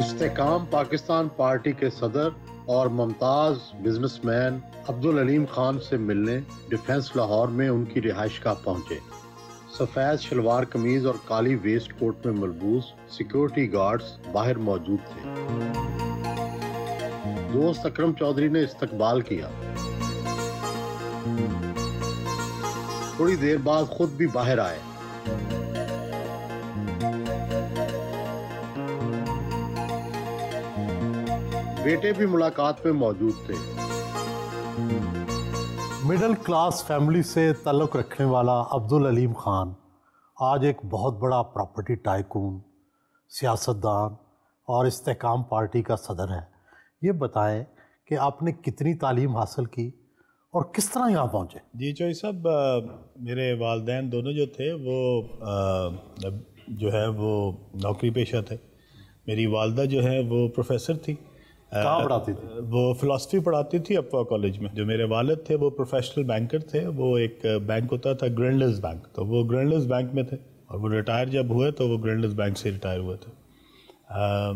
इस्तेकाम Pakistan party के सदर और मुमताज़ बिजनेसमैन अब्दुल अलीम खान से मिलने डिफेंस लाहौर में उनकी रिहाइश का पहुँचे। सफ़ेद शलवार कमीज और काली वेस्ट कोट में मलबूस सिक्योरिटी गार्ड्स बाहर मौजूद थे। दोस्त अकरम चौधरी ने इस्तकबाल किया। थोड़ी देर बाद खुद भी बाहर आए। बेटे भी मुलाकात में मौजूद थे। मिडिल क्लास फैमिली से ताल्लुक़ रखने वाला अब्दुल अलीम ख़ान आज एक बहुत बड़ा प्रॉपर्टी टाइकून सियासतदान और इस्तेकाम पार्टी का सदर है। ये बताएँ कि आपने कितनी तालीम हासिल की और किस तरह यहाँ पहुँचे? जी चौई साहब मेरे वालदेन दोनों जो थे वो आ, जो है वो नौकरी पेशा थे। मेरी वालदा जो है वो प्रोफेसर थी। कहाँ पढ़ाती थी? वो फ़िलासफ़ी पढ़ाती थी अफवा कॉलेज में। जो मेरे वालद थे वो प्रोफेशनल बैंकर थे। वो एक बैंक होता था ग्रैंडल्स बैंक तो वो ग्रैंडल्स बैंक में थे। और वो रिटायर जब हुए तो वो ग्रैंडल्स बैंक से रिटायर हुए थे। आ,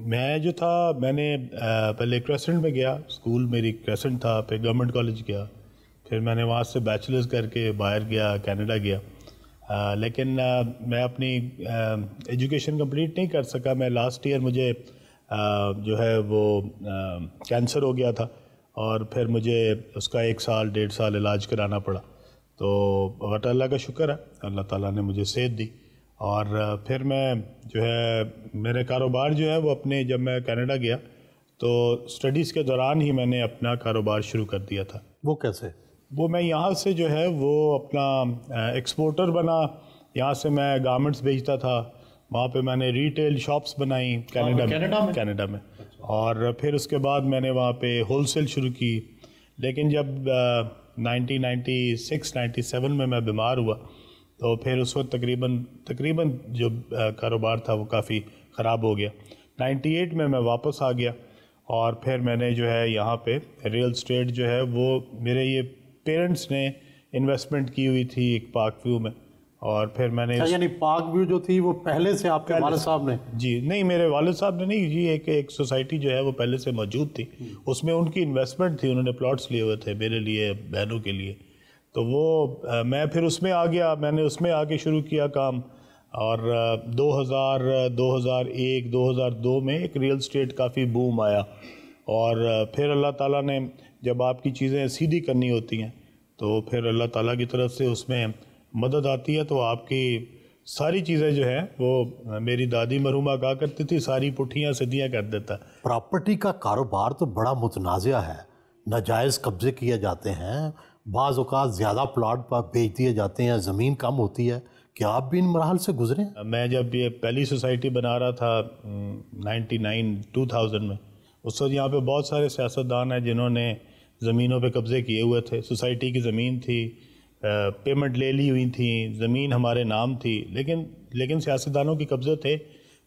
मैं जो था मैंने आ, पहले क्रेसेंट में गया। स्कूल मेरी क्रेसेंट था फिर गवर्नमेंट कॉलेज गया। फिर मैंने वहाँ से बैचलर्स करके बाहर गया कनाडा गया। आ, लेकिन आ, मैं अपनी एजुकेशन कंप्लीट नहीं कर सका। मैं लास्ट ईयर मुझे जो है वो कैंसर हो गया था और फिर मुझे उसका एक साल डेढ़ साल इलाज कराना पड़ा। तो बट अल्लाह का शुक्र है अल्लाह ताला ने मुझे सेहत दी और फिर मैं जो है मेरे कारोबार जो है वो अपने जब मैं कनाडा गया तो स्टडीज़ के दौरान ही मैंने अपना कारोबार शुरू कर दिया था। वो कैसे? वो मैं यहाँ से जो है वो अपना एक्सपोर्टर बना यहाँ से मैं गारमेंट्स भेजता था वहाँ पे मैंने रिटेल शॉप्स बनाई कनाडा में। कनाडा में? कनाडा में। और फिर उसके बाद मैंने वहाँ पे होलसेल शुरू की। लेकिन जब nineteen ninety six ninety seven में मैं बीमार हुआ तो फिर उस वक्त तकरीबन तकरीबन जो कारोबार था वो काफ़ी ख़राब हो गया। 98 में मैं वापस आ गया और फिर मैंने जो है यहाँ पे रियल स्टेट जो है वो मेरे ये पेरेंट्स ने इन्वेस्टमेंट की हुई थी एक पार्क व्यू में। और फिर मैंने अच्छा, यानी पार्क व्यू जो थी वो पहले से आपके वाले साहब ने? जी नहीं मेरे वाले साहब ने नहीं जी एक एक सोसाइटी जो है वो पहले से मौजूद थी। उसमें उनकी इन्वेस्टमेंट थी उन्होंने प्लॉट्स लिए हुए थे मेरे लिए बहनों के लिए। तो वो आ, मैं फिर उसमें आ गया मैंने उसमें आके शुरू किया काम। और आ, 2000 2001 2002 में एक रियल स्टेट काफ़ी बूम आया। और फिर अल्लाह ताला ने जब आपकी चीज़ें सीधी करनी होती हैं तो फिर अल्लाह ताला की तरफ़ से उसमें मदद आती है तो आपकी सारी चीज़ें जो है वो मेरी दादी मरहुमा कहा करती थी सारी पुठियाँ सीधियाँ कर देता। प्रॉपर्टी का कारोबार तो बड़ा मुतनाज़ है। नाजायज़ कब्जे किए जाते हैं बाज़ अवत ज़्यादा प्लाट पर बेच दिए जाते हैं ज़मीन कम होती है। क्या आप भी इन मरहल से गुजरे मैं जब ये पहली सोसाइटी बना रहा था नाइन्टी नाइन टू थाउज़ेंड में उस वक्त यहाँ पे बहुत सारे सियासतदान हैं जिन्होंने ज़मीनों पे कब्ज़े किए हुए थे। सोसाइटी की ज़मीन थी पेमेंट ले ली हुई थी ज़मीन हमारे नाम थी लेकिन लेकिन सियासतदानों के कब्ज़े थे।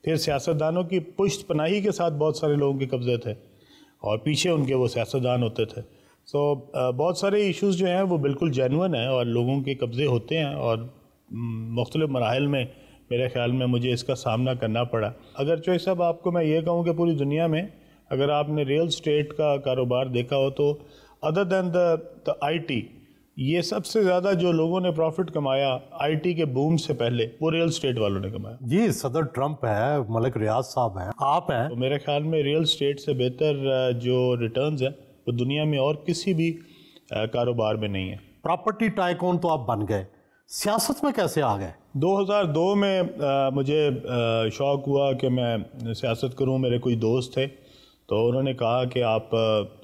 फिर सियासतदानों की पुश्त पनाही के साथ बहुत सारे लोगों के कब्ज़े थे और पीछे उनके वो सियासतदान होते थे। सो so, बहुत सारे इश्यूज़ जो हैं वो बिल्कुल जैनवन हैं और लोगों के कब्ज़े होते हैं और मुख्तलिफ़ मराहल में मेरे ख्याल में मुझे इसका सामना करना पड़ा। अगर चो सब आपको मैं ये कहूँ कि पूरी दुनिया में अगर आपने रियल स्टेट का कारोबार देखा हो तो other than the I T ये सबसे ज़्यादा जो लोगों ने प्रॉफिट कमाया आईटी के बूम से पहले वो रियल स्टेट वालों ने कमाया। जी सदर ट्रंप है मलिक रियाज साहब हैं। आप हैं? तो मेरे ख्याल में रियल स्टेट से बेहतर जो रिटर्न्स है वो दुनिया में और किसी भी कारोबार में नहीं है। प्रॉपर्टी टाइकोन तो आप बन गए। सियासत में कैसे आ गए? 2002 में आ, मुझे आ, शौक़ हुआ कि मैं सियासत करूँ मेरे कोई दोस्त थे। तो उन्होंने कहा कि आप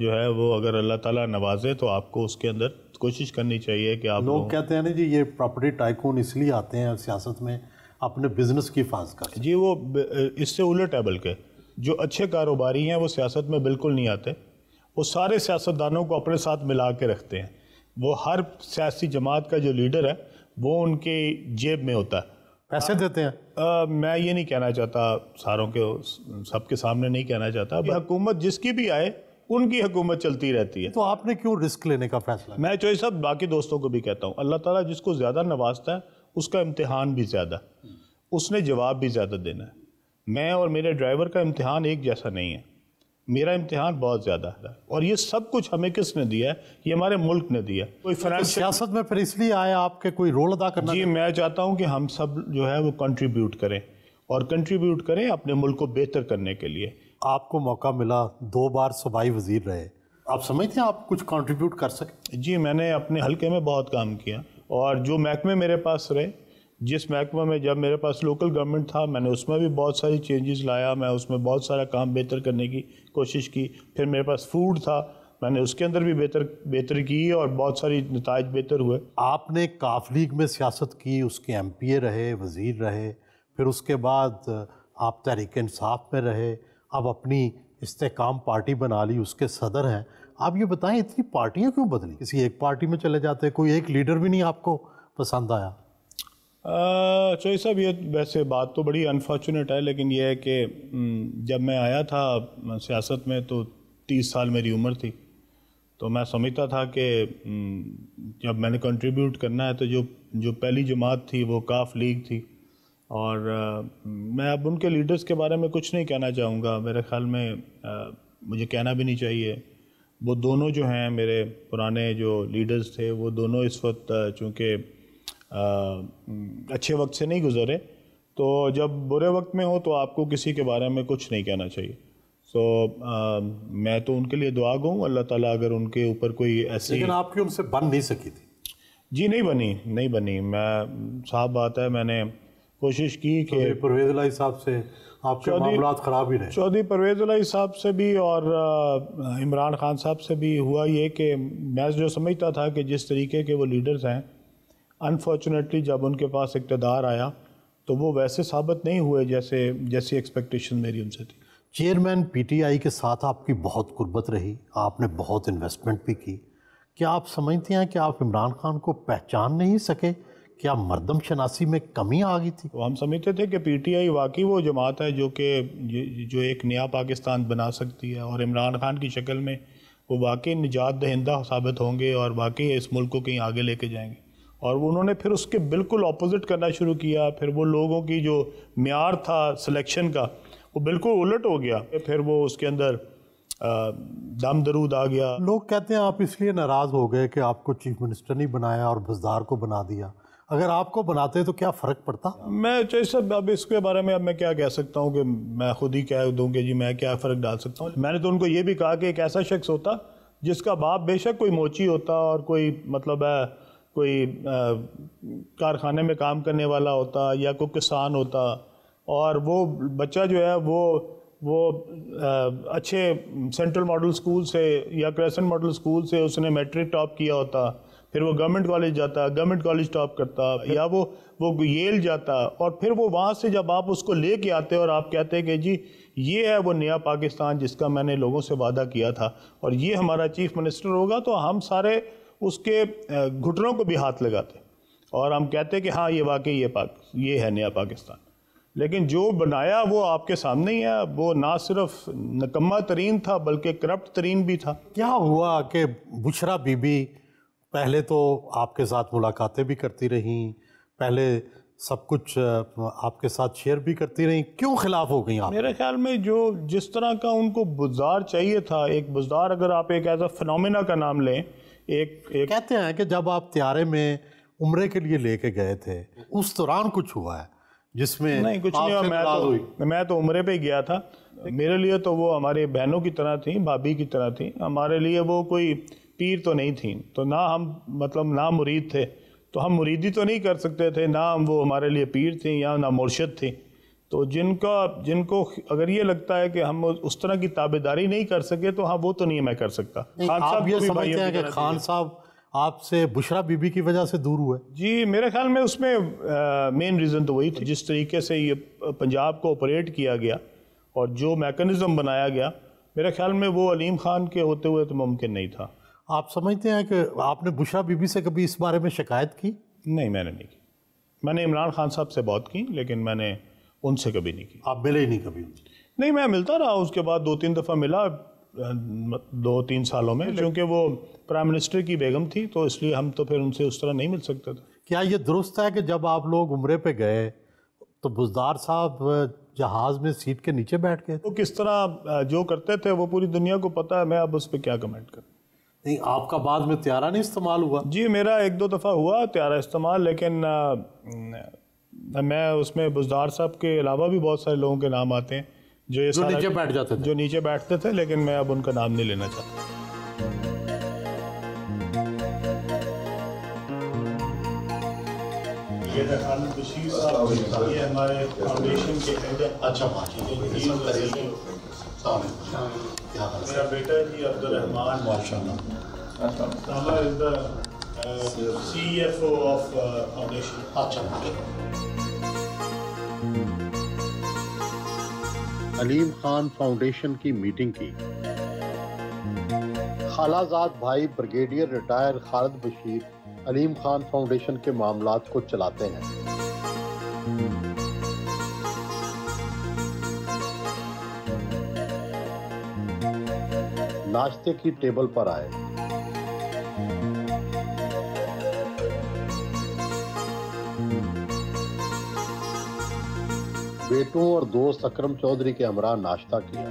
जो है वो अगर अल्लाह ताला नवाजे तो आपको उसके अंदर कोशिश करनी चाहिए कि आप लोग कहते हैं ना जी ये प्रॉपर्टी टाइकून इसलिए आते हैं सियासत में अपने बिज़नेस की हिफाज कर जी वो इससे उलट है बल्कि जो अच्छे कारोबारी हैं वो सियासत में बिल्कुल नहीं आते। वो सारे सियासतदानों को अपने साथ मिला के रखते हैं। वो हर सियासी जमात का जो लीडर है वो उनके जेब में होता है। पैसे देते हैं? आ, मैं ये नहीं कहना चाहता सारों के सबके सामने नहीं कहना चाहता हुकूमत जिसकी भी आए उनकी हुकूमत चलती रहती है। तो आपने क्यों रिस्क लेने का फैसला मैं जो सब बाकी दोस्तों को भी कहता हूँ अल्लाह ताला जिसको ज़्यादा नवाजता है उसका इम्तिहान भी ज़्यादा। उसने जवाब भी ज़्यादा देना है। मैं और मेरे ड्राइवर का इम्तिहान एक जैसा नहीं है। मेरा इम्तिहान बहुत ज़्यादा है। और ये सब कुछ हमें किसने दिया है? ये हमारे मुल्क ने दिया कोई तो फाइनेंशियल सियासत में फिर इसलिए आए आपके कोई रोल अदा करना जी मैं चाहता हूँ कि हम सब जो है वो कंट्रीब्यूट करें। और कंट्रीब्यूट करें अपने मुल्क को बेहतर करने के लिए। आपको मौका मिला दो बार सूबाई वज़ीर रहे। आप समझते हैं आप कुछ कंट्रीब्यूट कर सके? जी मैंने अपने हलके में बहुत काम किया और जो महकमे मेरे पास रहे जिस महकमे में जब मेरे पास लोकल गवर्नमेंट था मैंने उसमें भी बहुत सारी चेंजेस लाया मैं उसमें बहुत सारा काम बेहतर करने की कोशिश की। फिर मेरे पास फ़ूड था मैंने उसके अंदर भी बेहतर बेहतर की और बहुत सारी नतज बेहतर हुए। आपने काफ लीग में सियासत की उसके एम पी ए रहे वज़ीर रहे फिर उसके बाद आप तहरीक इंसाफ में रहे अब अपनी इस्तेकाम पार्टी बना ली, उसके सदर हैं। आप ये बताएँ, इतनी पार्टियाँ क्यों बदली? किसी एक पार्टी में चले जाते, कोई एक लीडर भी नहीं आपको पसंद आया? चौधरी साहब ये वैसे बात तो बड़ी अनफॉर्चुनेट है, लेकिन यह है कि जब मैं आया था सियासत में तो तीस साल मेरी उम्र थी। तो मैं समझता था कि जब मैंने कंट्रीब्यूट करना है तो जो जो पहली जमात थी, वो काफ लीग थी। और आ, मैं अब उनके लीडर्स के बारे में कुछ नहीं कहना चाहूँगा। मेरे ख्याल में आ, मुझे कहना भी नहीं चाहिए। वो दोनों जो हैं मेरे पुराने जो लीडर्स थे वो दोनों इस वक्त चूँकि अच्छे वक्त से नहीं गुजरे तो जब बुरे वक्त में हो तो आपको किसी के बारे में कुछ नहीं कहना चाहिए। सो so, मैं तो उनके लिए दुआ गूँ अल्लाह ताला अगर उनके ऊपर कोई ऐसी लेकिन आपकी उनसे बन नहीं सकी थी। जी नहीं बनी नहीं बनी। मैं साफ़ बात है मैंने कोशिश की कि परवेज साहब से आपके मामला खराब ही रहे। चौधरी परवेज साहब से भी और इमरान खान साहब से भी हुआ ये कि मैं जो समझता था कि जिस तरीके के वो लीडर्स हैं अनफॉर्चुनेटली जब उनके पास इकतदार आया तो वो वैसे साबित नहीं हुए जैसे जैसी एक्सपेक्टेशन मेरी उनसे थी। चेयरमैन पीटीआई के साथ आपकी बहुत गुर्बत रही आपने बहुत इन्वेस्टमेंट भी की। क्या आप समझते हैं कि आप इमरान खान को पहचान नहीं सके? क्या मरदम शनासी में कमी आ गई थी? तो हम समझते थे कि पीटीआई वाकई वो जमात है जो कि जो एक नया पाकिस्तान बना सकती है और इमरान खान की शक्ल में वो वाकई निजात दहिंदा साबित होंगे और वाकई इस मुल्क को कहीं आगे लेके जाएँगे। और उन्होंने फिर उसके बिल्कुल अपोजिट करना शुरू किया। फिर वो लोगों की जो म्यार था सिलेक्शन का वो बिल्कुल उलट हो गया। फिर वो उसके अंदर दम दरूद आ गया। लोग कहते हैं आप इसलिए नाराज़ हो गए कि आपको चीफ मिनिस्टर नहीं बनाया और बजदार को बना दिया। अगर आपको बनाते तो क्या फ़र्क पड़ता? मैं जैसे अब इसके बारे में अब मैं क्या कह सकता हूँ कि मैं खुद ही कह दूँ कि जी मैं क्या फ़र्क डाल सकता हूँ? मैंने तो उनको ये भी कहा कि एक ऐसा शख्स होता जिसका बाप बेशक कोई मोची होता और कोई मतलब है कोई कारखाने में काम करने वाला होता या कोई किसान होता और वो बच्चा जो है वो वो आ, अच्छे सेंट्रल मॉडल स्कूल से या क्रेसेंट मॉडल स्कूल से उसने मैट्रिक टॉप किया होता फिर वो गवर्नमेंट कॉलेज जाता गवर्नमेंट कॉलेज टॉप करता, या वो वो येल जाता, और फिर वो वहाँ से जब आप उसको ले के आते और आप कहते कि जी, ये है वो नया पाकिस्तान जिसका मैंने लोगों से वादा किया था, और ये हमारा चीफ मिनिस्टर होगा तो हम सारे उसके घुटनों को भी हाथ लगाते और हम कहते कि हाँ ये वाकई ये पाक, ये है नया पाकिस्तान। लेकिन जो बनाया वो आपके सामने ही है, वो ना सिर्फ़ नकम्मा तरीन था, बल्कि करप्ट तरीन भी था। क्या हुआ कि बुशरा बीबी पहले तो आपके साथ मुलाकातें भी करती रहीं पहले सब कुछ आपके साथ शेयर भी करती रहीं। क्यों खिलाफ हो गई आप? मेरे ख्याल में जो जिस तरह का उनको बुजदार चाहिए था एक बुजदार अगर आप एक ऐसा फिनोमिना का नाम लें एक, एक कहते हैं कि जब आप त्यारे में उम्र के लिए लेके गए थे उस दौरान कुछ हुआ है जिसमें नहीं कुछ नहीं हुआ। मैं तो मैं तो उम्र पे गया था। मेरे लिए तो वो हमारे बहनों की तरह थी भाभी की तरह थी। हमारे लिए वो कोई पीर तो नहीं थी। तो ना हम मतलब ना मुरीद थे। तो हम मुरीदी तो नहीं कर सकते थे ना हम वो हमारे लिए पीर थी या ना मुर्शद थी। तो जिनका जिनको अगर ये लगता है कि हम उस तरह की ताबेदारी नहीं कर सके तो हाँ वो तो नहीं मैं कर सकता। खान साहब ये समझते हैं कि खान साहब आपसे बुशरा बीबी की वजह से दूर हुए। जी मेरे ख्याल में उसमें मेन रीज़न तो वही थी। जिस तरीके से ये पंजाब को ऑपरेट किया गया और जो मैकेनिज़्म बनाया गया मेरे ख्याल में वो अलीम खान के होते हुए तो मुमकिन नहीं था। आप समझते हैं कि आपने बुशरा बीबी से कभी इस बारे में शिकायत की? नहीं मैंने नहीं की। मैंने इमरान खान साहब से बहुत की लेकिन मैंने उनसे कभी नहीं की। आप मिले ही नहीं कभी नहीं मैं मिलता रहा उसके बाद दो तीन दफ़ा मिला दो तीन सालों में क्योंकि वो प्राइम मिनिस्टर की बेगम थी तो इसलिए हम तो फिर उनसे उस तरह नहीं मिल सकते थे। क्या ये दुरुस्त है कि जब आप लोग उम्र पे गए तो बुजदार साहब जहाज़ में सीट के नीचे बैठ गए? तो किस तरह जो करते थे वो पूरी दुनिया को पता है मैं अब उस पर क्या कमेंट करूँ? नहीं आपका बाद में त्यारा नहीं इस्तेमाल हुआ? जी मेरा एक दो दफ़ा हुआ त्यारा इस्तेमाल लेकिन आ, मैं उसमें बुजदार साहब के अलावा भी बहुत सारे लोगों के नाम आते हैं जो ये जो नीचे बैठ जाते थे। जो नीचे बैठते थे लेकिन मैं अब उनका नाम नहीं लेना चाहता। ये बशीर साहब ये हमारे फाउंडेशन के हेड अच्छा मेरा बेटा जी अब्दुल माशाल्लाह। Is the CFO of foundation अच्छा अलीम खान फाउंडेशन की मीटिंग की। खालाजाद भाई brigadier retired Khalid Bashir Aleem Khan foundation के मामला को चलाते हैं। नाश्ते की टेबल पर आए। बेटों और दोस्त अकरम चौधरी के हमरा नाश्ता किया।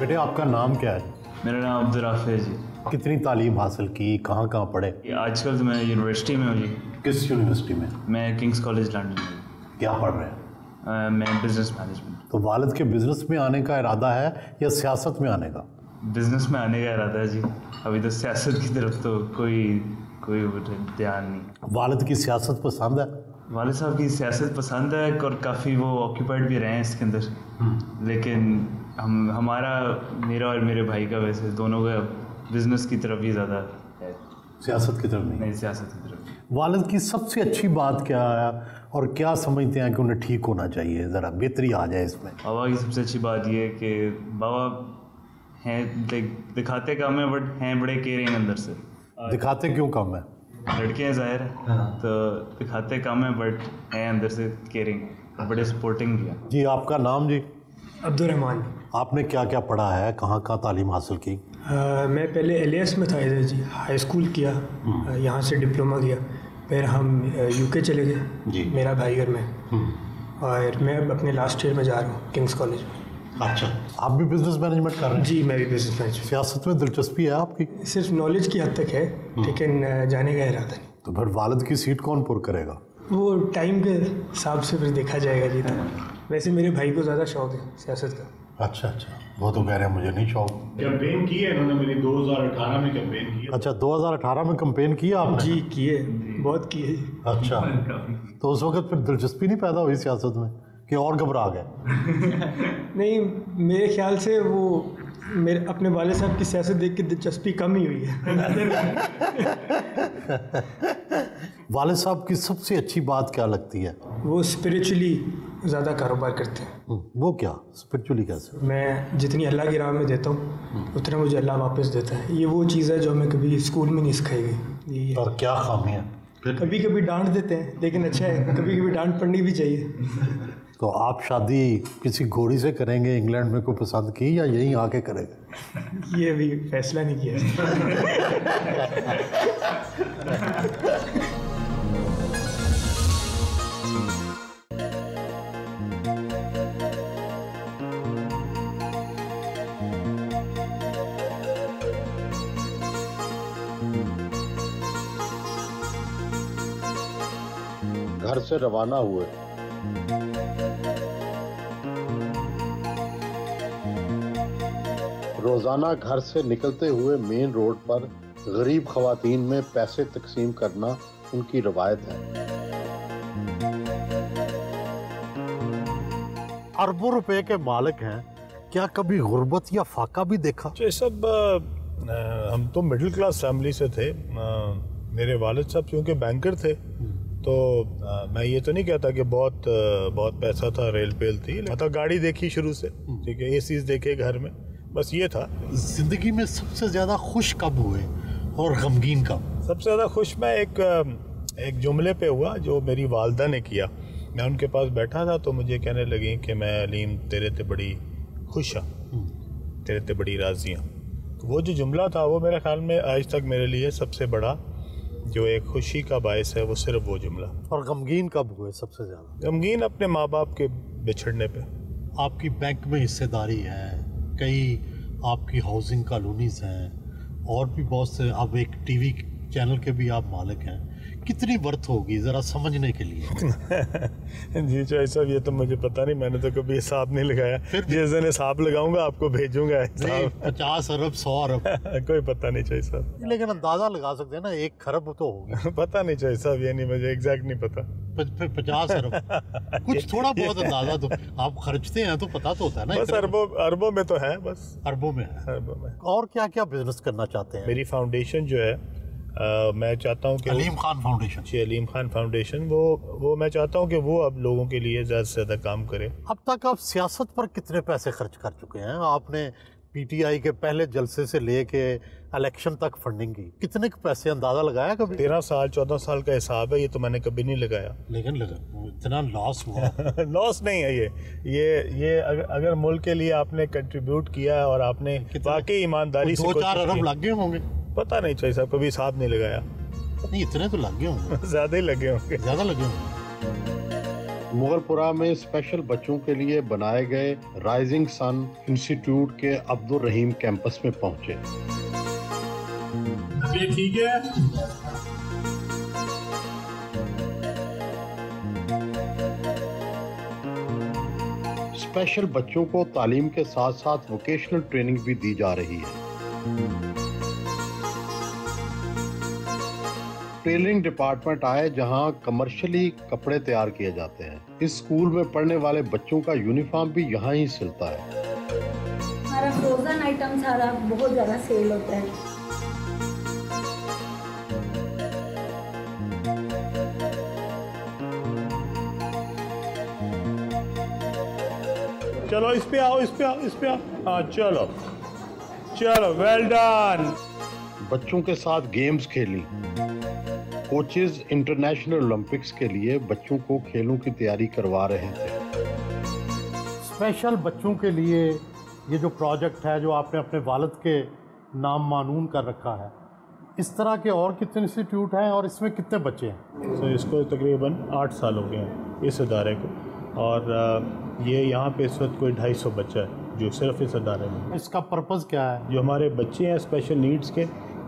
बेटे आपका नाम क्या है? मेरा नाम अब्दुल है जी। कितनी तालीम हासिल की? कहाँ कहाँ पढ़े? आजकल तो मैं यूनिवर्सिटी में हूँ जी। किस यूनिवर्सिटी में? मैं किंग्स कॉलेज लंदन में क्या पढ़ रहे हैं? मैं बिज़नेस मैनेजमेंट तो वालिद के बिज़नेस में आने का इरादा है या सियासत में आने का? बिज़नेस में आने का इरादा है जी। अभी तो सियासत की तरफ़ तो कोई कोई ध्यान नहीं। वालिद की सियासत पसंद है? वालिद साहब की सियासत पसंद है और काफ़ी वो ऑक्यूपाइड भी रहे हैं इसके अंदर। हम्म। लेकिन हम हमारा मेरा और मेरे भाई का वैसे दोनों का बिज़नेस की तरफ़ ही ज़्यादा है। सियासत की तरफ़ नहीं? नहीं सियासत की तरफ़ वालद की सबसे अच्छी बात क्या है और क्या समझते हैं कि उन्हें ठीक होना चाहिए? ज़रा बेहतरी आ जाए इसमें। बाबा की सबसे अच्छी बात यह है कि बाबा हैं दिखाते कम है बट हैं बड़े केयरिंग अंदर से। दिखाते क्यों कम है? लड़के हैं ज़ाहिर है हाँ। तो दिखाते कम है बट हैं अंदर से केयरिंग बड़े सपोर्टिंग भी हैं। जी आपका नाम जी? अब्दुलरहमान। आपने क्या क्या पढ़ा है? कहाँ कहाँ तालीम हासिल की? आ, मैं पहले एलएस में था इधर जी हाई स्कूल किया हम्म। यहाँ से डिप्लोमा किया फिर हम यूके चले गए मेरा भाई घर मैं। हम्म। और मैं अब अपने लास्ट ईयर में जा रहा हूँ किंग्स कॉलेज में। अच्छा आप भी बिज़नेस मैनेजमेंट कर रहे हैं? जी मैं भी बिज़नेस मैनेजमेंट सियासत में दिलचस्पी है आपकी? सिर्फ़ नॉलेज की हद तक है हम्म। लेकिन जाने का इरादा नहीं। तो फिर वालद की सीट कौन पुर करेगा? वो टाइम के हिसाब से फिर देखा जाएगा जी। तो वैसे मेरे भाई को ज़्यादा शौक है सियासत का। अच्छा अच्छा। वो तो कह रहे हैं मुझे नहीं शौक। कैंपेन की है इन्होंने मेरी 2018 में कैंपेन की अच्छा 2018 में कैंपेन किया आपने? जी किए बहुत किए अच्छा। तो उस वक्त फिर दिलचस्पी नहीं पैदा हुई सियासत में? कि और घबरा गए। नहीं मेरे ख्याल से वो मेरे अपने वाले साहब की सियासत देख के दिलचस्पी कम ही हुई है। वाले साहब की सबसे अच्छी बात क्या लगती है? वो स्पिरिचुअली ज़्यादा कारोबार करते हैं। हम्म, वो क्या? स्पिरिचुअली कैसे? मैं जितनी अल्लाह की राह में देता हूँ उतना मुझे अल्लाह वापस देता है। ये वो चीज़ है जो हमें कभी स्कूल में नहीं सिखाई गई। और क्या खामी है? कभी कभी डांट देते हैं लेकिन अच्छा है कभी कभी डांट पड़नी भी चाहिए। तो आप शादी किसी घोड़ी से करेंगे इंग्लैंड में को पसंद की या यहीं आके करेंगे? ये अभी फैसला नहीं किया। घर से रवाना हुए। रोज़ाना घर से निकलते हुए मेन रोड पर गरीब खातन में पैसे तकसीम करना उनकी रवायत है। अरबों रुपए के मालिक हैं। क्या कभी गुर्बत या फाका भी देखा? ये सब हम तो मिडिल क्लास फैमिली से थे। आ, मेरे वालिद साहब क्योंकि बैंकर थे तो आ, मैं ये तो नहीं कहता कि बहुत बहुत पैसा था रेल पेल थी मतलब गाड़ी देखी शुरू से। ठीक है ए देखे घर में। बस ये था। ज़िंदगी में सबसे ज़्यादा खुश कब हुए और गमगीन कब? सबसे ज़्यादा खुश मैं एक एक जुमले पे हुआ जो मेरी वालदा ने किया। मैं उनके पास बैठा था तो मुझे कहने लगी कि मैं अलीम तेरे ते बड़ी खुश हाँ तेरे ते बड़ी राज़ी हाँ। तो वो जो जुमला था वो मेरे ख्याल में आज तक मेरे लिए सबसे बड़ा जो एक खुशी का बायस है वो सिर्फ़ वो जुमला। और गमगीन कब हुए सबसे ज़्यादा? गमगीन अपने माँ बाप के बिछड़ने पे। आपकी बैंक में हिस्सेदारी है कई आपकी हाउसिंग कॉलोनीज हैं और भी बहुत से अब एक टीवी चैनल के भी आप मालिक हैं। कितनी वर्थ होगी ज़रा समझने के लिए? जी चाहे साहब ये तो मुझे पता नहीं मैंने तो कभी हिसाब नहीं लगाया। फिर जिस दिन हिसाब लगाऊँगा आपको भेजूँगा पचास अरब सौ अरब। कोई पता नहीं चाहिए साहब। लेकिन अंदाज़ा लगा सकते हैं ना एक खरब तो होगी। पता नहीं चाहिए साहब ये नहीं मुझे एग्जैक्ट नहीं पता। पचास अरब। कुछ थोड़ा बहुत अंदाज़ा तो आप खर्चते हैं तो पता तो होता है ना बस अरबों अरबों में तो है बस। अरबों में है। अरबों में। और क्या क्या बिज़नेस करना चाहते हैं? मेरी फाउंडेशन जो है आ, मैं चाहता हूँ कि अलीम खान फाउंडेशन जी अलीम खान फाउंडेशन वो वो मैं चाहता हूँ कि वो अब लोगों के लिए ज़्यादा से ज़्यादा काम करे। अब तक आप सियासत पर कितने पैसे खर्च कर चुके हैं? आपने पीटीआई के पहले जलसे से लेके इलेक्शन तक फंडिंग की। कितने के पैसे अंदाज़ा लगाया कभी? तेरह साल चौदह साल का हिसाब है ये तो मैंने कभी नहीं लगाया। लेकिन लगा इतना लॉस हुआ। लॉस नहीं है ये। ये ये अगर, अगर मुल्क के लिए आपने कंट्रीब्यूट किया है और आपने वाकई ईमानदारी से दो चार अरब लग गए होंगे। पता नहीं चाहिए साहब कभी हिसाब नहीं लगाया। नहीं इतने तो लग गए होंगे। ज़्यादा ही लगे होंगे। ज़्यादा लगे होंगे। मुगलपुरा में स्पेशल बच्चों के लिए बनाए गए राइजिंग सन इंस्टीट्यूट के अब्दुल रहीम कैंपस में पहुँचे। ये ठीक है। स्पेशल बच्चों को तालीम के साथ साथ वोकेशनल ट्रेनिंग भी दी जा रही है। टेलरिंग डिपार्टमेंट आए जहाँ कमर्शियली कपड़े तैयार किए जाते हैं। इस स्कूल में पढ़ने वाले बच्चों का यूनिफॉर्म भी यहाँ ही सिलता है। हमारा फ्रोजन आइटम सारा बहुत ज़्यादा सेल होता है। चलो इस पे आओ इस पे आओ इस पे आओ। हाँ चलो। चलो वेल डन बच्चों के साथ गेम्स खेली। कोचेज इंटरनेशनल ओलंपिक्स के लिए बच्चों को खेलों की तैयारी करवा रहे थे। स्पेशल बच्चों के लिए ये जो प्रोजेक्ट है जो आपने अपने वालद के नाम मानून कर रखा है इस तरह के और कितने इंस्टीट्यूट हैं और इसमें कितने बच्चे हैं? सर इसको तकरीबन आठ साल हो गए हैं इस अदारे को। और ये यहाँ पे इस वक्त कोई ढाई सौ बच्चा है जो सिर्फ़ इस अदारे में इसका पर्पज़ क्या है? जो हमारे बच्चे हैं स्पेशल नीड्स के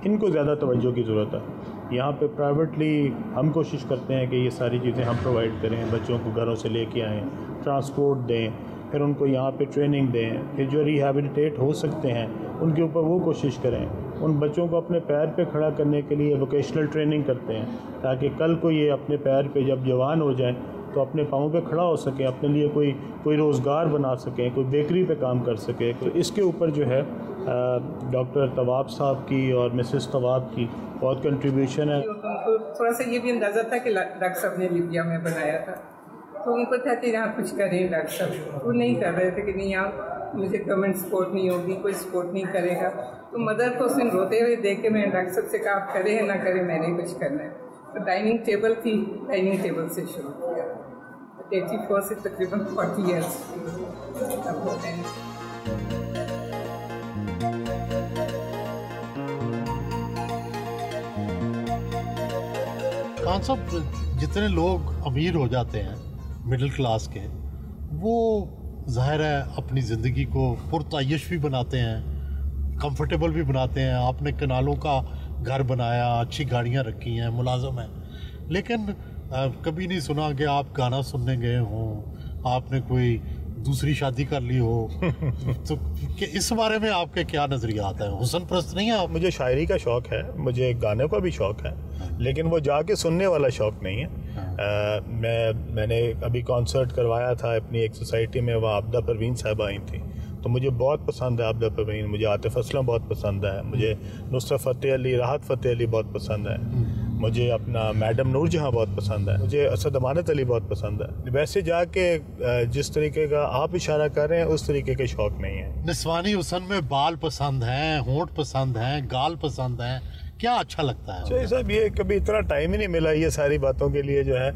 इनको ज़्यादा तवज्जो की ज़रूरत है। यहाँ पे प्राइवेटली हम कोशिश करते हैं कि ये सारी चीज़ें हम प्रोवाइड करें, बच्चों को घरों से लेके आएँ ट्रांसपोर्ट दें, फिर उनको यहाँ पे ट्रेनिंग दें, फिर जो रिहेबिलिटेट हो सकते हैं, उनके ऊपर वो कोशिश करें। उन बच्चों को अपने पैर पे खड़ा करने के लिए वोकेशनल ट्रेनिंग करते हैं, ताकि कल को ये अपने पैर पे जब जवान हो जाए तो अपने पाँव पे खड़ा हो सके, अपने लिए कोई कोई रोज़गार बना सकें, कोई बेकरी पे काम कर सके। तो इसके ऊपर जो है डॉक्टर तवाब साहब की और मिसेस तवाब की बहुत कंट्रीब्यूशन है। तो थोड़ा सा ये भी अंदाज़ा था कि डॉक्टर साहब ने लिबिया में बनाया था। तो उनको था कि यहाँ कुछ करें, डॉक्टर साहब। वो नहीं कर रहे थे कि नहीं, यहाँ मुझे गवर्नमेंट सपोर्ट नहीं होगी, कोई सपोर्ट नहीं करेगा। तो मदर को उस दिन रोते हुए देख के मैंने डॉक्टर साहब से कहा, आप करें या ना करें, मैंने कुछ करना है। तो डाइनिंग टेबल थी डाइनिंग टेबल से शुरू किया। एटी फोर से तकरीबन फोर्टी ईयर्स खान साहब जितने लोग अमीर हो जाते हैं मिडिल क्लास के वो ज़ाहिर है अपनी ज़िंदगी को पुरतयश भी बनाते हैं कंफर्टेबल भी बनाते हैं। आपने कनालों का घर बनाया अच्छी गाड़ियाँ रखी हैं मुलाजम हैं। लेकिन आ, कभी नहीं सुना कि आप गाना सुनने गए हों आपने कोई दूसरी शादी कर ली हो। तो कि इस बारे में आपके क्या नज़रिया आता है? हुसन प्रस्त नहीं है आप? मुझे शायरी का शौक़ है मुझे गाने का भी शौक़ है। लेकिन वो जाके सुनने वाला शौक़ नहीं है। आ, मैं मैंने अभी कॉन्सर्ट करवाया था अपनी एक सोसाइटी में वह आपदा परवीन साहब आई थी। तो मुझे बहुत पसंद है आपदा परवीन मुझे आतिफ असलम बहुत पसंद है मुझे नुसरत फ़तेह अली राहत फ़तेह अली बहुत पसंद है। मुझे अपना मैडम नूर जहाँ बहुत पसंद है मुझे असद अमानत अली बहुत पसंद है। वैसे जाके जिस तरीके का आप इशारा कर रहे हैं उस तरीके के शौक नहीं है। निस्वानी हुसन में बाल पसंद हैं होंठ पसंद हैं गाल पसंद हैं क्या अच्छा लगता है सही साहब ये कभी इतना टाइम ही नहीं मिला ये सारी बातों के लिए जो है।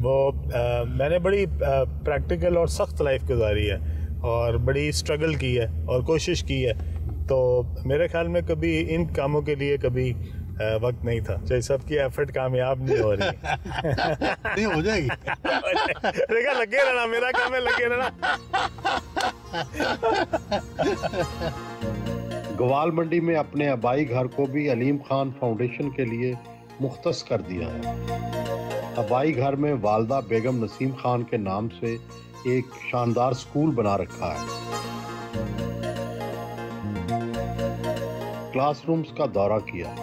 वो आ, मैंने बड़ी प्रैक्टिकल और सख्त लाइफ गुजारी है और बड़ी स्ट्रगल की है और कोशिश की है। तो मेरे ख्याल में कभी इन कामों के लिए कभी वक्त नहीं था। चाहे सबकी एफर्ट कामयाब नहीं हो रही। नहीं हो जाएगी। देखा लगे रहना मेरा काम है लगे रहना। गवाल मंडी में अपने आबाई घर को भी अलीम खान फाउंडेशन के लिए मुख्त कर दिया है। आबाई घर में वालदा बेगम नसीम खान के नाम से एक शानदार स्कूल बना रखा है। क्लासरूम्स का दौरा किया।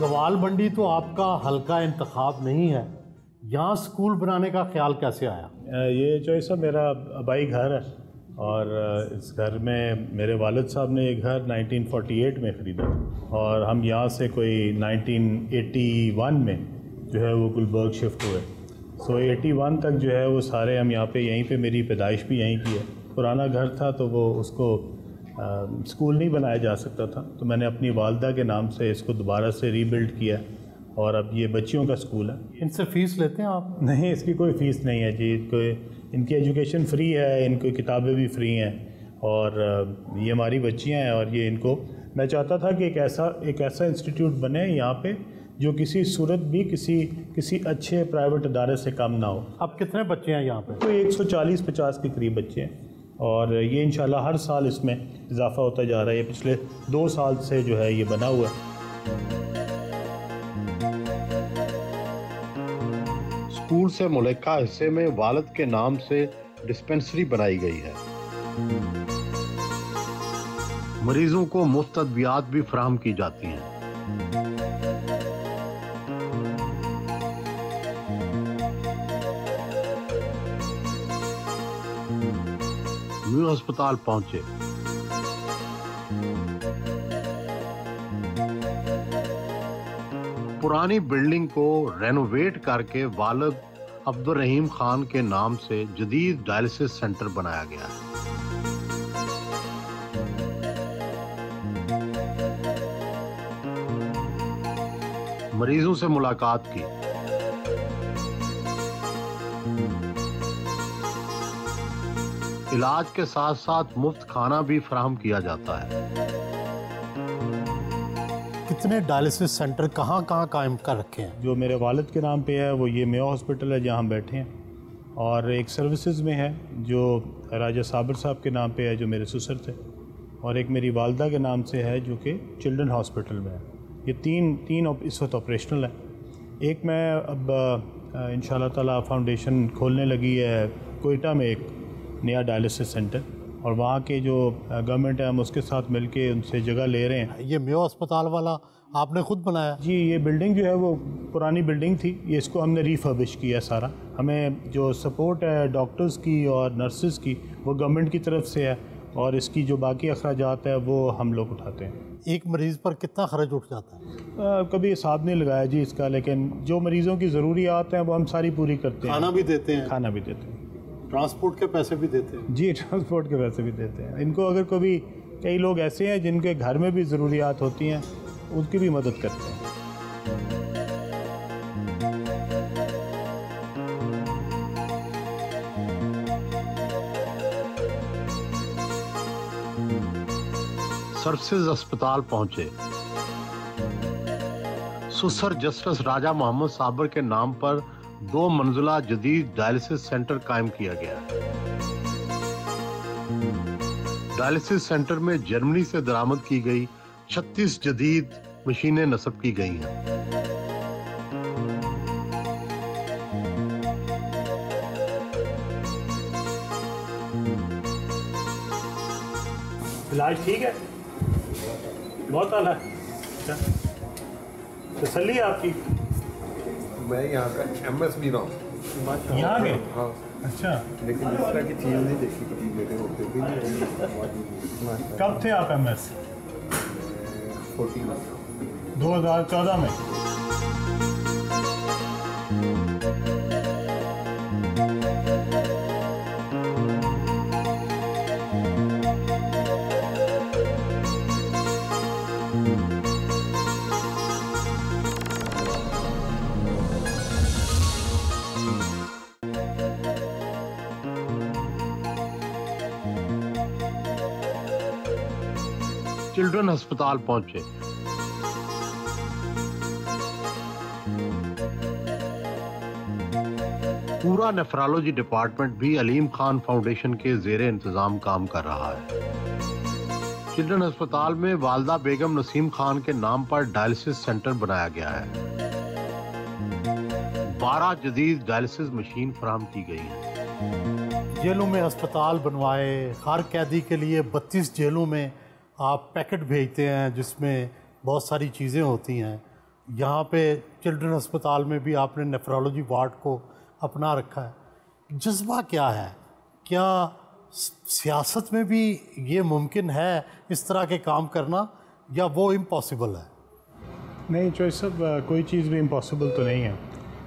गवाल मंडी तो आपका हल्का इंतखाब नहीं है। यहाँ स्कूल बनाने का ख्याल कैसे आया? ये जो है मेरा आबाई घर है। और इस घर में मेरे वालद साहब ने ये घर 1948 में ख़रीदा और हम यहाँ से कोई 1981 में जो है वो गुलबर्ग शिफ्ट हुए। सो so, 81 तक जो है वो सारे हम यहाँ पे यहीं पे मेरी पैदाइश भी यहीं की है। पुराना घर था तो वो उसको आ, स्कूल नहीं बनाया जा सकता था। तो मैंने अपनी वालदा के नाम से इसको दोबारा से रीबिल्ड किया। और अब ये बच्चियों का स्कूल है। इनसे फ़ीस लेते हैं आप? नहीं इसकी कोई फ़ीस नहीं है जी। कोई इनकी एजुकेशन फ्री है इनकी किताबें भी फ्री हैं। और ये हमारी बच्चियाँ हैं और ये इनको मैं चाहता था कि एक ऐसा एक ऐसा इंस्टीट्यूट बने यहाँ पे जो किसी सूरत भी किसी किसी अच्छे प्राइवेट अदारे से कम ना हो। अब कितने बच्चे हैं यहाँ पे? कोई एक सौ चालीस पचास के करीब बच्चे हैं। और ये इंशाल्लाह हर साल इसमें इजाफा होता जा रहा है। ये पिछले दो साल से जो है ये बना हुआ है। स्कूल से मुलेका हिस्से में वालद के नाम से डिस्पेंसरी बनाई गई है। मरीजों को मुफ़्त अद्वियात भी फ्राहम की जाती हैं। अस्पताल पहुँचे। पुरानी बिल्डिंग को रेनोवेट करके वालद अब्दुल रहीम खान के नाम से जदीद डायलिसिस सेंटर बनाया गया है। मरीजों से मुलाकात की। इलाज के साथ साथ मुफ़्त खाना भी फराहम किया जाता है। कितने डायलिसिस सेंटर कहाँ कहाँ कायम कर रखे हैं? जो मेरे वालद के नाम पे है, वो ये मेयो हॉस्पिटल है जहाँ हम बैठे हैं। और एक सर्विसेज़ में है, जो राजा साबर साहब के नाम पे है, जो मेरे ससुर थे। और एक मेरी वालदा के नाम से है, जो कि चिल्ड्रन हॉस्पिटल में है। ये तीन तीन इस वक्त ऑपरेशनल है। एक मैं अब इन ताला फाउंडेशन खोलने लगी है, कोयटा में एक नया डायलिसिस सेंटर और वहाँ के जो गवर्नमेंट है हम उसके साथ मिल के उनसे जगह ले रहे हैं। ये मेयो अस्पताल वाला आपने खुद बनाया? जी ये बिल्डिंग जो है वो पुरानी बिल्डिंग थी। ये इसको हमने रिफर्बिश किया सारा। हमें जो सपोर्ट है डॉक्टर्स की और नर्सेज की वो गवर्नमेंट की तरफ़ से है और इसकी जो बाकी अखराज है वो हम लोग उठाते हैं। एक मरीज़ पर कितना खर्च उठ जाता है? आ, कभी हिसाब नहीं लगाया जी इसका लेकिन जो मरीज़ों की ज़रूरियात हैं वो हम सारी पूरी करते हैं। खाना भी देते हैं। खाना भी देते हैं। ट्रांसपोर्ट के पैसे भी देते हैं। जी ट्रांसपोर्ट के पैसे भी देते हैं। इनको अगर कभी कई लोग ऐसे हैं जिनके घर में भी ज़रूरियात होती हैं उसकी भी मदद करते हैं। सर्विसेज़ अस्पताल पहुँचे। सुसर जस्टिस राजा मोहम्मद साबर के नाम पर दो मंजिला जदीद डायलिसिस सेंटर कायम किया गया। डायलिसिस सेंटर में जर्मनी से दरामद की गई 36 जदीद मशीनें नस्ब की गई हैं। इलाज ठीक है? बहुत आला अच्छा। तसली आपकी? मैं यहाँ का एम एस भी रहा हूँ। यहाँ के हाँ। अच्छा। लेकिन इस तरह की चीज़ नहीं देखी कभी मेरे होते भी कब थे आप एम एस फोर्टीन। दो हज़ार चौदह में? चिल्ड्रन अस्पताल पहुँचे। पूरा नेफ्रोलॉजी डिपार्टमेंट भी अलीम खान फाउंडेशन के जेर इंतज़ाम काम कर रहा है। चिल्ड्रन अस्पताल में वालदा बेगम नसीम खान के नाम पर डायलिसिस सेंटर बनाया गया है। बारह जदीद डायलिसिस मशीन फराम की गई है। जेलों में अस्पताल बनवाए, हर कैदी के लिए बत्तीस जेलों में आप पैकेट भेजते हैं जिसमें बहुत सारी चीज़ें होती हैं। यहाँ पे चिल्ड्रन अस्पताल में भी आपने नेफ्रोलॉजी वार्ड को अपना रखा है। जज्बा क्या है? क्या सियासत में भी ये मुमकिन है इस तरह के काम करना या वो इम्पॉसिबल है? नहीं चॉइस सब कोई चीज़ भी इम्पॉसिबल तो नहीं है।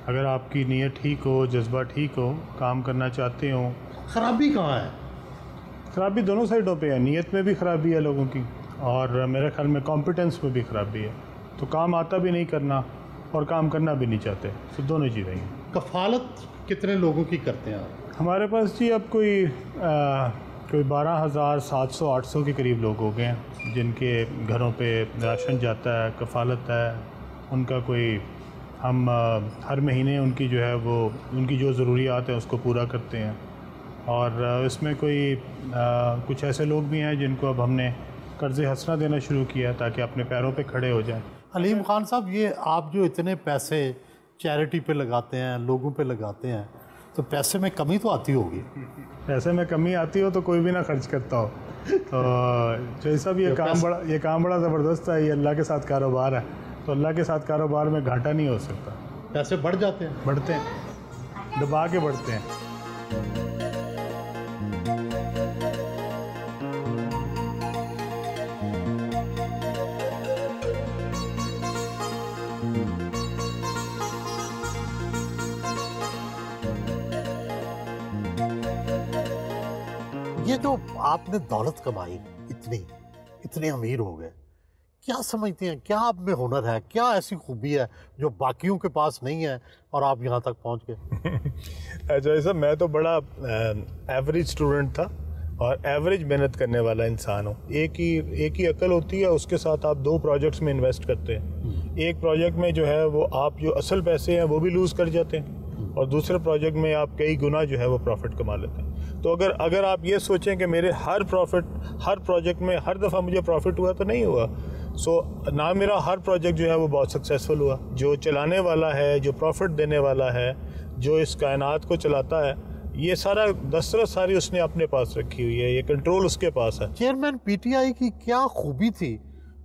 अगर आपकी नीयत ठीक हो जज्बा ठीक हो काम करना चाहते हो। ख़राबी कहाँ है? खराबी दोनों साइडों पे है। नीयत में भी ख़राबी है लोगों की और मेरे ख्याल में कॉम्पिटेंस में भी ख़राबी है। तो काम आता भी नहीं करना और काम करना भी नहीं चाहते। तो दोनों चीज़ें हैं। कफालत कितने लोगों की करते हैं आप? हमारे पास जी अब कोई आ, कोई बारह हज़ार सात सौ आठ सौ के करीब लोग हो गए हैं जिनके घरों पे राशन जाता है कफालत है। उनका कोई हम आ, हर महीने उनकी जो है वो उनकी जो ज़रूरियात है उसको पूरा करते हैं। और इसमें कोई आ, कुछ ऐसे लोग भी हैं जिनको अब हमने कर्ज़ हंसना देना शुरू किया ताकि अपने पैरों पे खड़े हो जाएँ। अलीम खान साहब ये आप जो इतने पैसे चैरिटी पे लगाते हैं लोगों पे लगाते हैं तो पैसे में कमी तो आती होगी। पैसे में कमी आती हो तो कोई भी ना खर्च करता हो। तो जैसा साहब ये काम बड़ा ये काम बड़ा ज़बरदस्त है ये अल्लाह के साथ कारोबार है तो अल्लाह के साथ कारोबार में घाटा नहीं हो सकता। पैसे बढ़ जाते हैं। बढ़ते हैं दबा के बढ़ते हैं। आपने दौलत कमाई इतनी इतने अमीर हो गए। क्या समझते हैं? क्या आप में हुनर है? क्या ऐसी खूबी है जो बाकियों के पास नहीं है और आप यहाँ तक पहुँच गए? अच्छा ऐसा मैं तो बड़ा एवरेज स्टूडेंट था और एवरेज मेहनत करने वाला इंसान हूँ। एक ही एक ही अकल होती है उसके साथ आप दो प्रोजेक्ट्स में इन्वेस्ट करते हैं। एक प्रोजेक्ट में जो है वो आप जो असल पैसे हैं वो भी लूज़ कर जाते हैं और दूसरे प्रोजेक्ट में आप कई गुना जो है वो प्रॉफिट कमा लेते हैं। तो अगर अगर आप ये सोचें कि मेरे हर प्रॉफिट हर प्रोजेक्ट में हर दफ़ा मुझे प्रॉफिट हुआ तो नहीं हुआ। सो so, ना मेरा हर प्रोजेक्ट जो है वो बहुत सक्सेसफुल हुआ। जो चलाने वाला है जो प्रॉफिट देने वाला है जो इस कायनात को चलाता है ये सारा दस्तरत सारी उसने अपने पास रखी हुई है। ये कंट्रोल उसके पास है। चेयरमैन पीटीआई की क्या खूबी थी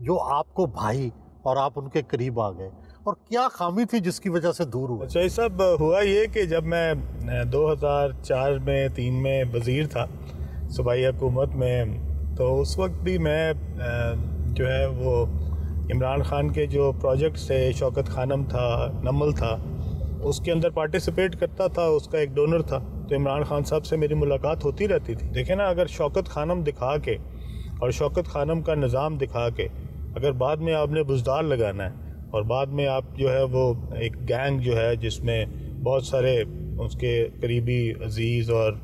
जो आपको भाई और आप उनके करीब आ गए? और क्या खामी थी जिसकी वजह से दूर हुआ? अच्छा सब हुआ ये कि जब मैं 2004 में, तीन में वज़ीर था, सूबाई हुकूमत में तो उस वक्त भी मैं जो है वो इमरान खान के जो प्रोजेक्ट थे, शौकत खानम था, नमल था, उसके अंदर पार्टिसिपेट करता था, उसका एक डोनर था तो इमरान खान साहब से मेरी मुलाकात होती रहती थी। देखे ना, अगर शौकत खानम दिखा के और शौकत खानम का निज़ाम दिखा के अगर बाद में आपने बुजदार लगाना है और बाद में आप जो है वो एक गैंग जो है जिसमें बहुत सारे उसके करीबी अज़ीज़ और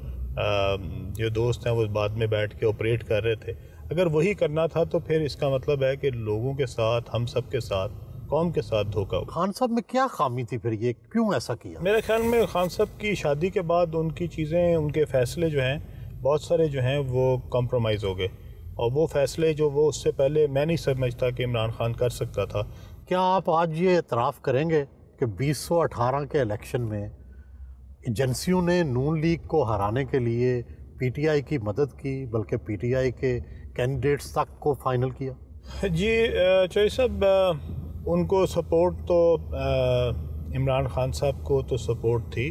जो दोस्त हैं वो बाद में बैठ के ऑपरेट कर रहे थे। अगर वही करना था तो फिर इसका मतलब है कि लोगों के साथ हम सब के साथ कौम के साथ धोखा खान साहब में क्या खामी थी फिर? ये क्यों ऐसा किया? मेरे ख्याल में खान साहब की शादी के बाद उनकी चीज़ें उनके फ़ैसले जो हैं बहुत सारे जो हैं वो कॉम्प्रोमाइज़ हो गए। और वो फ़ैसले जो वो उससे पहले मैं नहीं समझता कि इमरान खान कर सकता था। क्या आप आज ये इतराफ़ करेंगे कि 2018 के इलेक्शन में एजेंसियों ने नून लीग को हराने के लिए पीटीआई की मदद की बल्कि पीटीआई के कैंडिडेट्स तक को फाइनल किया? जी चौधरी साहब उनको सपोर्ट तो इमरान खान साहब को तो सपोर्ट थी।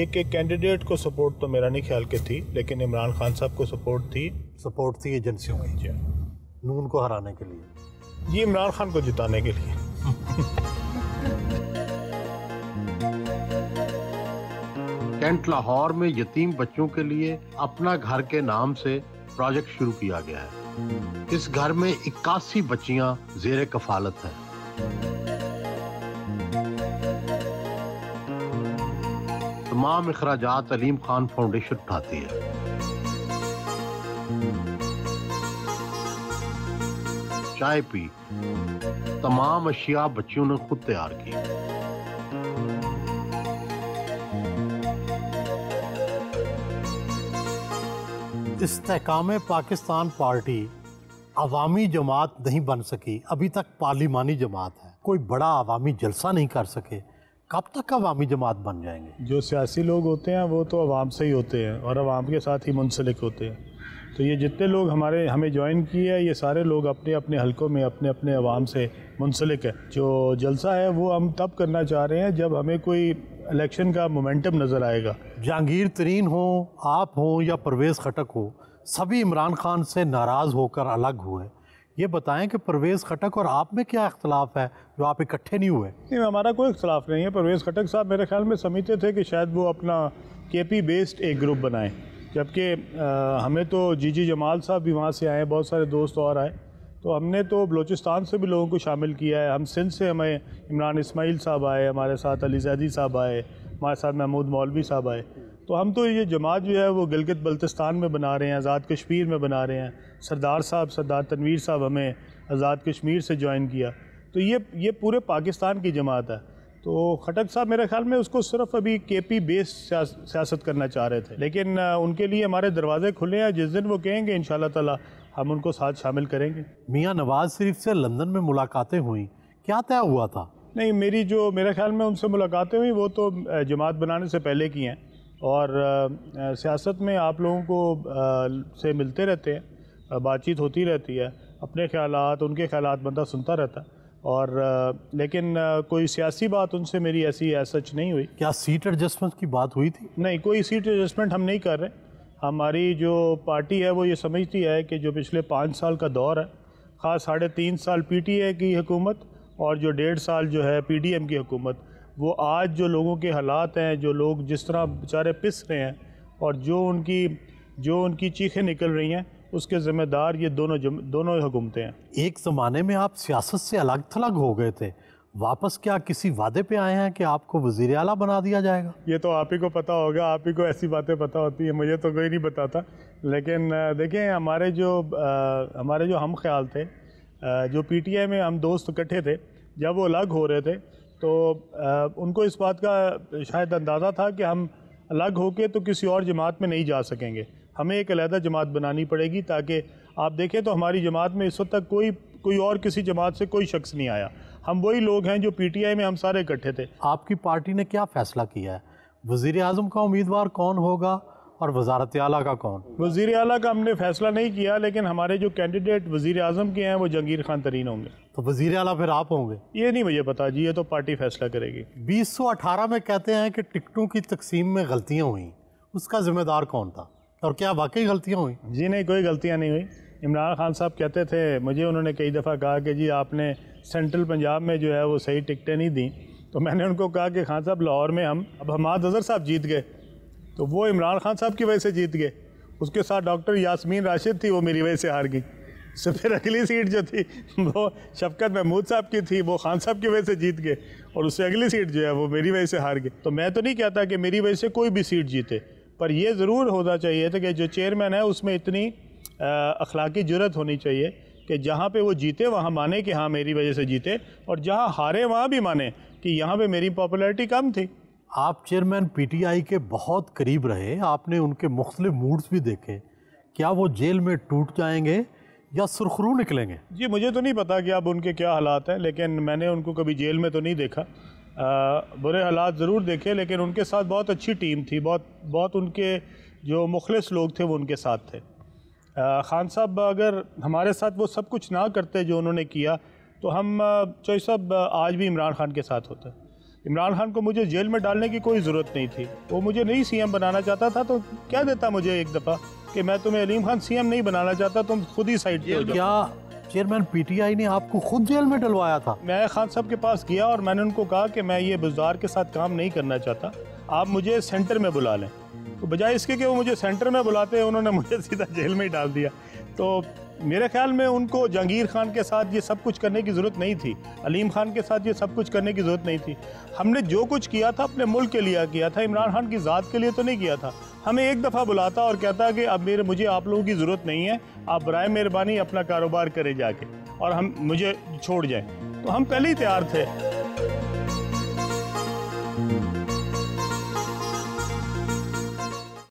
एक एक कैंडिडेट को सपोर्ट तो मेरा नहीं ख्याल के थी लेकिन इमरान खान साहब को सपोर्ट थी। सपोर्ट थी एजेंसियों की नून को हराने के लिए? ये इमरान खान को जिताने के लिए। कैंट लाहौर में यतीम बच्चों के लिए अपना घर के नाम से प्रोजेक्ट शुरू किया गया है। इस घर में इक्यासी बच्चियाँ जेर कफालत हैं। तमाम अखराज अलीम खान फाउंडेशन उठाती है। चाय पी। तमाम अशिया बच्चियों ने खुद तैयार की। इस्तेकाम पाकिस्तान पार्टी अवामी जमात नहीं बन सकी। अभी तक पार्लिमानी जमात है। कोई बड़ा अवामी जलसा नहीं कर सके। कब तक अवामी जमात बन जाएँगे? जो सियासी लोग होते हैं वो तो आवाम से ही होते हैं और आवाम के साथ ही मुंसलिक होते हैं। तो ये जितने लोग हमारे हमें ज्वाइन किए हैं ये सारे लोग अपने अपने हलकों में अपने अपने अवाम से मुंसलिक है। जो जलसा है वो हम तब करना चाह रहे हैं जब हमें कोई इलेक्शन का मोमेंटम नज़र आएगा। जहांगीर तरीन हो आप हो या परवेज़ खटक हो सभी इमरान खान से नाराज़ होकर अलग हुए ये बताएँ कि परवेज़ खटक और आप में क्या इख्तलाफ है जो आप इकट्ठे नहीं हुए? नहीं हमारा कोई इख्तलाफ नहीं है। परवेज़ खटक साहब मेरे ख्याल में समझते थे कि शायद वो अपना के पी बेस्ड एक ग्रुप बनाएँ। जबकि हमें तो जी जी जमाल साहब भी वहाँ से आए बहुत सारे दोस्त और आए। तो हमने तो बलूचिस्तान से भी लोगों को शामिल किया है। हम सिंध से हमें इमरान इसमाइल साहब आए, हमारे साथ अली जैदी साहब आए, हमारे साथ महमूद मौलवी साहब आए। तो हम तो ये जमात जो है वो गिलगित बल्तिस्तान में बना रहे हैं, आज़ाद कश्मीर में बना रहे हैं। सरदार साहब, सरदार तनवीर साहब हमें आज़ाद कश्मीर से ज्वाइन किया। तो ये ये पूरे पाकिस्तान की जमात है। तो खटक साहब मेरे ख्याल में उसको सिर्फ़ अभी के पी बेस सियासत करना चाह रहे थे। लेकिन उनके लिए हमारे दरवाजे खुले हैं जिस दिन वो कहेंगे इन ताला हम उनको साथ शामिल करेंगे। मियाँ नवाज़ शरीफ से लंदन में मुलाकातें हुई। क्या तय हुआ था? नहीं मेरी जो मेरे ख्याल में उनसे मुलाकातें हुई वो तो जमात बनाने से पहले की हैं। और सियासत में आप लोगों को आ, से मिलते रहते हैं बातचीत होती रहती है अपने ख्याल उनके ख्याल बंदा सुनता रहता है। और लेकिन कोई सियासी बात उनसे मेरी ऐसी सच नहीं हुई। क्या सीट एडजस्टमेंट की बात हुई थी? नहीं कोई सीट एडजस्टमेंट हम नहीं कर रहे हमारी जो पार्टी है वो ये समझती है कि जो पिछले पाँच साल का दौर है ख़ास साढ़े तीन साल पीटीए की हुकूमत और जो डेढ़ साल जो है पीडीएम की हुकूमत वो आज जो लोगों के हालात हैं जो लोग जिस तरह बेचारे पिस रहे हैं और जो उनकी जो उनकी चीखें निकल रही हैं उसके ज़िम्मेदार ये दोनों दोनों हुकूमतें हैं। एक ज़माने में आप सियासत से अलग थलग हो गए थे। वापस क्या किसी वादे पे आए हैं कि आपको वज़ीर अला बना दिया जाएगा? ये तो आप ही को पता होगा आप ही को ऐसी बातें पता होती है मुझे तो कोई नहीं बताता। लेकिन देखें हमारे जो आ, हमारे जो हम ख्याल थे आ, जो पीटीआई में हम दोस्त इकट्ठे थे जब वो अलग हो रहे थे तो आ, उनको इस बात का शायद अंदाज़ा था कि हम अलग होके तो किसी और जमात में नहीं जा सकेंगे। हमें एक अलहदा जमात बनानी पड़ेगी ताकि आप देखें तो हमारी जमात में इस वक्त तक कोई कोई और किसी जमात से कोई शख्स नहीं आया। हम वही लोग हैं जो पीटीआई में हम सारे इकट्ठे थे। आपकी पार्टी ने क्या फ़ैसला किया है? वज़ी अजम का उम्मीदवार कौन होगा और वजारत अला का कौन? वज़ी अला का हमने फैसला नहीं किया लेकिन हमारे जो कैंडिडेट वज़ी अजम के हैं वो जहांगीर खान तरीन होंगे। तो वज़ी अला फिर आप होंगे? ये नहीं मुझे पता जी ये तो पार्टी फैसला करेगी। बीस सौ अठारह में कहते हैं कि टिकटों की तकसीम में गलतियाँ हुई। उसका जिम्मेदार कौन था? और क्या वाकई गलतियाँ हुई? जी नहीं, कोई गलतियाँ नहीं हुई। इमरान खान साहब कहते थे, मुझे उन्होंने कई दफ़ा कहा कि जी आपने सेंट्रल पंजाब में जो है वो सही टिकटें नहीं दी। तो मैंने उनको कहा कि खान साहब, लाहौर में हम, अब हमाद अजहर साहब जीत गए। तो वो इमरान खान साहब की वजह से जीत गए। उसके साथ डॉक्टर यासमीन राशिद थी, वो मेरी वजह से हार गई। तो फिर अगली सीट जो थी, वो शफकत महमूद साहब की थी, वो खान साहब की वजह से जीत गए। और उससे अगली सीट जो है, वो मेरी वजह से हार गई। तो मैं तो नहीं कहता कि मेरी वजह से कोई भी सीट जीते। पर यह ज़रूर होना चाहिए था कि जो चेयरमैन है उसमें इतनी अखलाकी ज़रूरत होनी चाहिए कि जहाँ पे वो जीते वहाँ माने कि हाँ मेरी वजह से जीते और जहाँ हारे वहाँ भी माने कि यहाँ पे मेरी पॉपुलैरिटी कम थी। आप चेयरमैन पीटीआई के बहुत करीब रहे आपने उनके मुख्तलिफ़ मूड्स भी देखे। क्या वो जेल में टूट जाएँगे या सुरखरू निकलेंगे? जी मुझे तो नहीं पता कि अब उनके क्या हालात हैं लेकिन मैंने उनको कभी जेल में तो नहीं देखा। बुरे हालात ज़रूर देखे लेकिन उनके साथ बहुत अच्छी टीम थी। बहुत बहुत उनके जो मुखलस लोग थे वो उनके साथ थे। खान साहब अगर हमारे साथ वो सब कुछ ना करते जो उन्होंने किया तो हम चौई साहब आज भी इमरान खान के साथ होते। इमरान खान को मुझे जेल में डालने की कोई ज़रूरत नहीं थी। वो मुझे नहीं सीएम बनाना चाहता था तो क्या देता मुझे एक दफ़ा कि मैं तुम्हें अलीम खान सीएम नहीं बनाना चाहता तुम खुद ही साइड पे क्या चेयरमैन पीटीआई ने आपको खुद जेल में डलवाया था। मैं खान साहब के पास गया और मैंने उनको कहा कि मैं ये बुजार के साथ काम नहीं करना चाहता। आप मुझे सेंटर में बुला लें। तो बजाय इसके कि वो मुझे सेंटर में बुलाते हैं उन्होंने मुझे सीधा जेल में ही डाल दिया। तो मेरे ख्याल में उनको जहांगीर खान के साथ ये सब कुछ करने की ज़रूरत नहीं थी, अलीम खान के साथ ये सब कुछ करने की ज़रूरत नहीं थी। हमने जो कुछ किया था अपने मुल्क के लिए किया था, इमरान खान की ज़ात के लिए तो नहीं किया था। हमें एक दफ़ा बुलाता और कहता कि अब मेरे, मुझे आप लोगों की ज़रूरत नहीं है, आप बर मेहरबानी अपना कारोबार करें जाके और हम, मुझे छोड़ जाएँ। तो हम पहले ही तैयार थे।